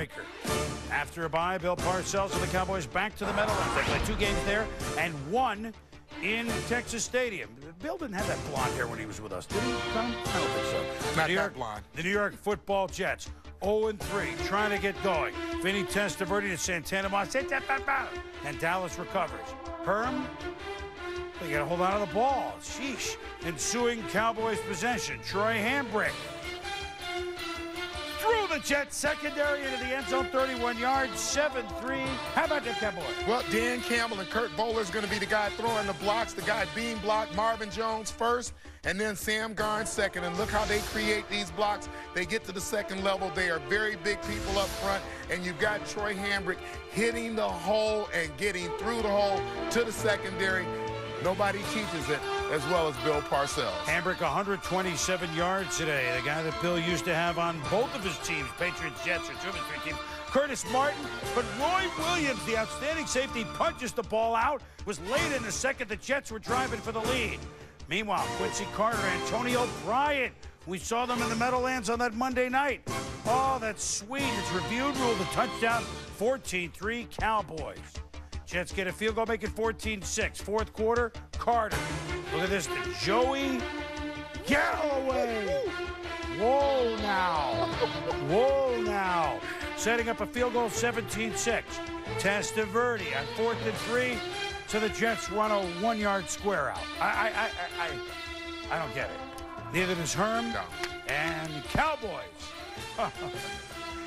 tiebreaker. After a bye, Bill Parcells and the Cowboys back to the Meadowlands. They played two games there and one in Texas Stadium. Bill didn't have that blonde hair when he was with us, did he? Tom? I don't think so. Not New York, blonde. The New York Football Jets. 0 3, trying to get going. Vinny Testaverde to Santana Moss. And Dallas recovers. Herm, they got to hold on to the ball. Sheesh. Ensuing Cowboys possession. Troy Hambrick the Jets secondary into the end zone, 31 yards, 7-3. How about the Cowboys? Well, Dan Campbell and Kurt Vollers is going to be the guy throwing the blocks, the guy being blocked, Marvin Jones first, and then Sam Garnes second. And look how they create these blocks. They get to the second level. They are very big people up front, and you've got Troy Hambrick hitting the hole and getting through the hole to the secondary. Nobody teaches it as well as Bill Parcells. Hambrick, 127 yards today. The guy that Bill used to have on both of his teams, Patriots, Jets, or two three teams. Curtis Martin, but Roy Williams, the outstanding safety, punches the ball out. Was late in the second. The Jets were driving for the lead. Meanwhile, Quincy Carter, Antonio Bryant. We saw them in the Meadowlands on that Monday night. Oh, that's sweet. It's reviewed, ruled a touchdown. 14-3 Cowboys. Jets get a field goal, make it 14-6. Fourth quarter, Carter. Look at this, Joey Galloway. Whoa now. Whoa now. Setting up a field goal, 17-6. Testaverde on fourth and three. So the Jets run a one-yard square out. I, I, I, I, I don't get it. Neither does Herm No. and Cowboys.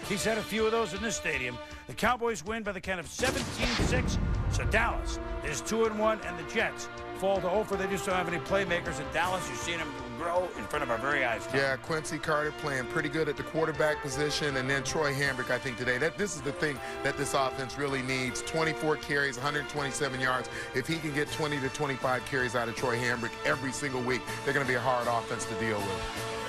He's had a few of those in this stadium. The Cowboys win by the count of 17-6. So Dallas is 2 and 1, and the Jets fall to 0 for. They just don't have any playmakers in Dallas. You've seen them grow in front of our very eyes. Yeah, Quincy Carter playing pretty good at the quarterback position, and then Troy Hambrick, I think today. That this is the thing that this offense really needs: 24 carries, 127 yards. If he can get 20 to 25 carries out of Troy Hambrick every single week, they're going to be a hard offense to deal with.